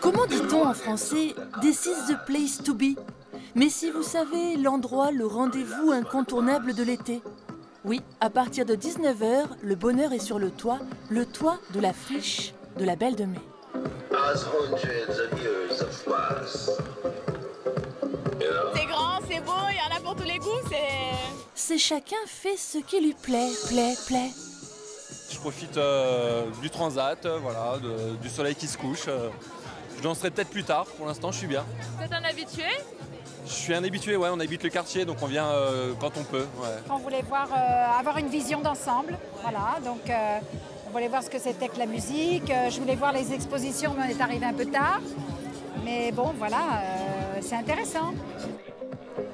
Comment dit-on en français This is the place to be Mais si vous savez l'endroit, le rendez-vous incontournable de l'été Oui, à partir de 19h, le bonheur est sur le toit, le toit de la friche de la Belle de Mai. C'est grand, c'est beau, il y en a pour tous les goûts, c'est... C'est chacun fait ce qui lui plaît, plaît, plaît. Je profite euh, du transat, euh, voilà, de- du soleil qui se couche. euh. je danserai peut-être plus tard, pour l'instant je suis bien. Vous êtes un habitué? Je suis un habitué, ouais, on habite le quartier, donc on vient euh, quand on peut. ouais. On voulait voir, euh, avoir une vision d'ensemble. Voilà, donc euh, on voulait voir ce que c'était que la musique. Euh, je voulais voir les expositions, mais on est arrivé un peu tard. Mais bon, voilà, euh, c'est intéressant.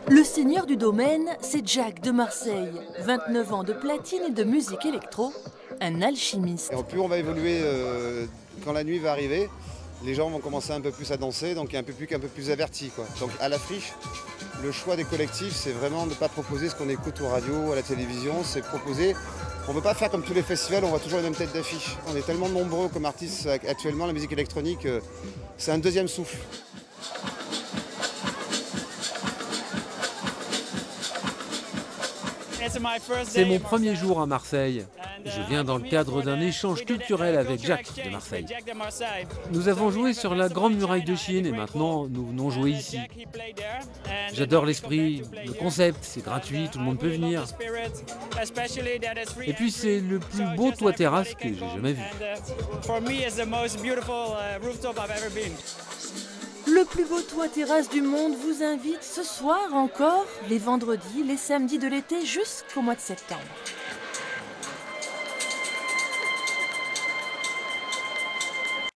Le seigneur du domaine, c'est Jack de Marseille, 29 ans de platine et de musique électro, un alchimiste. Et plus on va évoluer euh, quand la nuit va arriver, les gens vont commencer un peu plus à danser, donc un peu plus qu'un peu plus avertis. Quoi. Donc à la friche, le choix des collectifs, c'est vraiment de ne pas proposer ce qu'on écoute aux radios, à la télévision, c'est proposer. On ne veut pas faire comme tous les festivals, on voit toujours les mêmes têtes d'affiche. On est tellement nombreux comme artistes actuellement, la musique électronique, euh, c'est un deuxième souffle. C'est mon premier jour à Marseille. Je viens dans le cadre d'un échange culturel avec Jacques de Marseille. Nous avons joué sur la Grande Muraille de Chine et maintenant nous venons jouer ici. J'adore l'esprit, le concept, c'est gratuit, tout le monde peut venir. Et puis c'est le plus beau toit terrasse que j'ai jamais vu. Le plus beau toit terrasse du monde vous invite ce soir encore, les vendredis, les samedis de l'été jusqu'au mois de septembre.